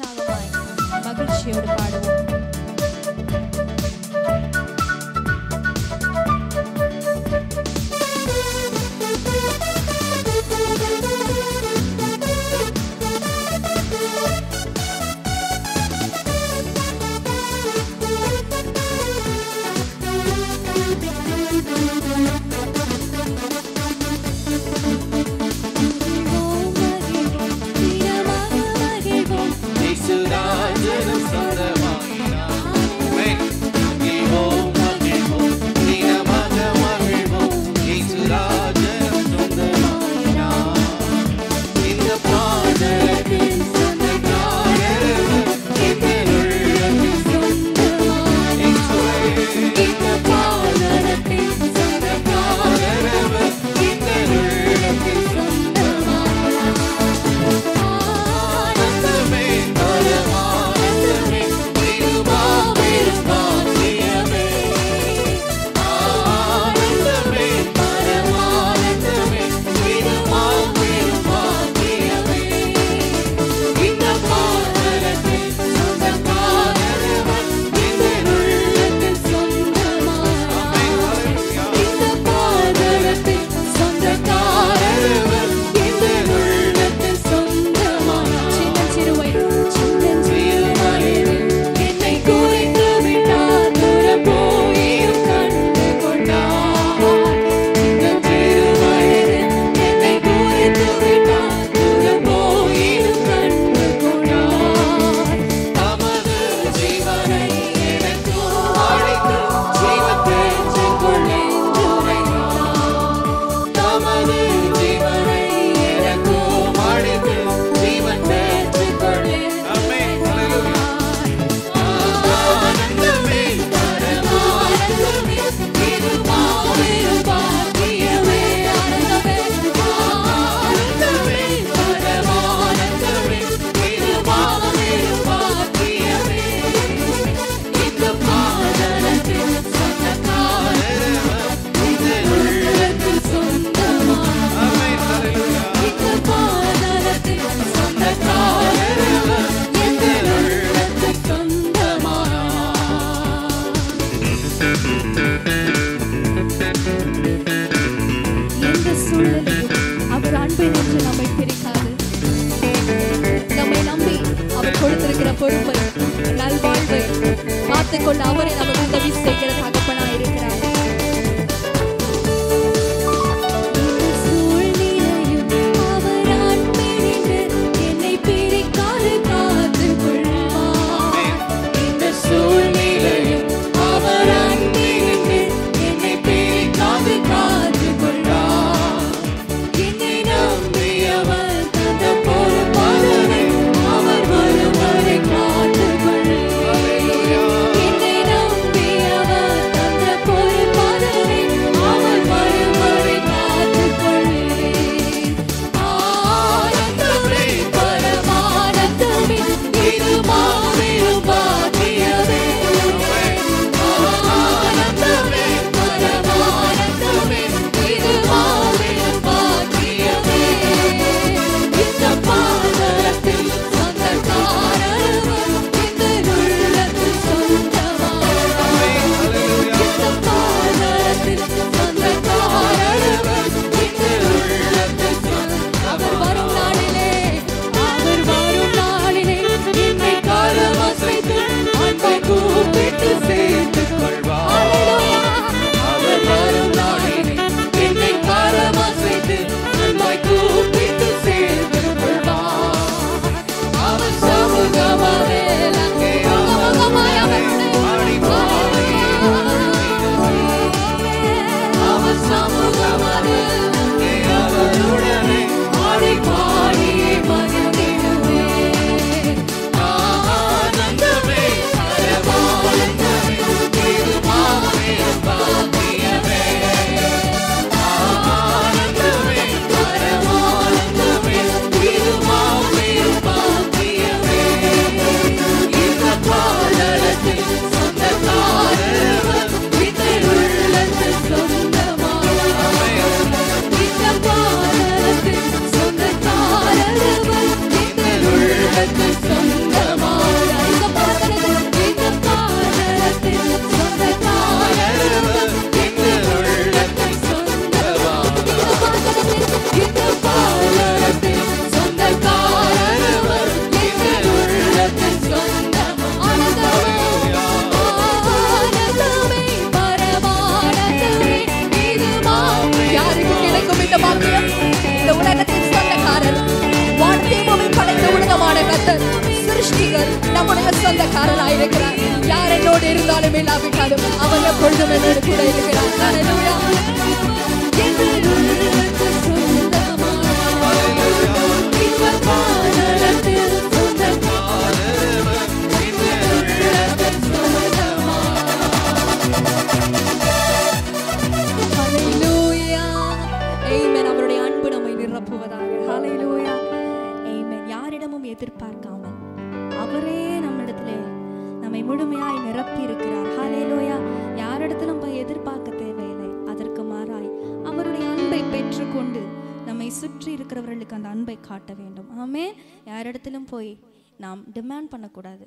உற்சாகமாய் மகிழ்ச்சியோடு பாடுவோம். colabore la voce. சுற்றி இருக்கிறவர்களுக்கு அந்த அன்பை காட்ட வேண்டும். ஆமே யாரிடத்திலும் போய் நாம் டிமாண்ட் பண்ணக்கூடாது.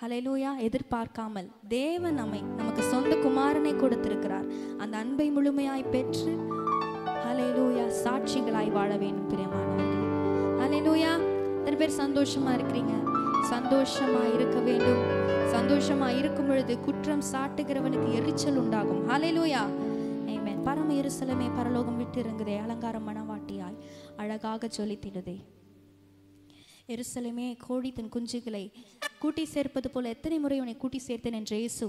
ஹலைலூயா எதிர்பார்க்காமல் தேவன் நம்மை நமக்கு சொந்த குமாரனை கொடுத்திருக்கிறார். அந்த அன்பை முழுமையாய் பெற்று ஹலைலூயா சாட்சிகளாய் வாழ வேண்டும் பிரியமான ஹலைலூயா எத்தனை பேர் சந்தோஷமா இருக்கிறீங்க? சந்தோஷமா இருக்க வேண்டும். சந்தோஷமா இருக்கும் பொழுது குற்றம் சாட்டுகிறவனுக்கு எரிச்சல் உண்டாகும். Hallelujah amen. பரம இருசலமே பரலோகம் விட்டு இறங்குதே அலங்கார மனவாட்டியாய் அழகாக ஜொலித்திடுதே எருசலமே கோழி தன் குஞ்சுகளை கூட்டி சேர்ப்பது போல எத்தனை முறை உன்னை கூட்டி சேர்த்தேன் என்று இயேசு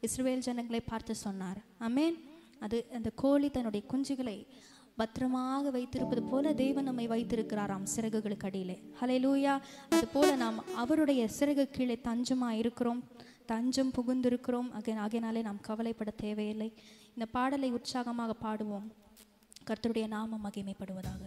இஸ்ரேல் ஜனங்களை பார்த்து சொன்னார். அமேன் அது அந்த கோழி தன்னுடைய குஞ்சுகளை பத்திரமாக வைத்திருப்பது போல தேவன் நம்மை வைத்திருக்கிறாராம் சிறகுகளுக்கு அடியிலே. ஹalleluya. அது போல நாம் அவருடைய சிறகு கீழே தஞ்சமாக இருக்கிறோம் தஞ்சம் புகுந்திருக்கிறோம். ஆகிய ஆகையினாலே நாம் கவலைப்பட தேவையில்லை. இந்த பாடலை உற்சாகமாக பாடுவோம். கர்த்தருடைய நாமம் மகிமைப்படுவதாக.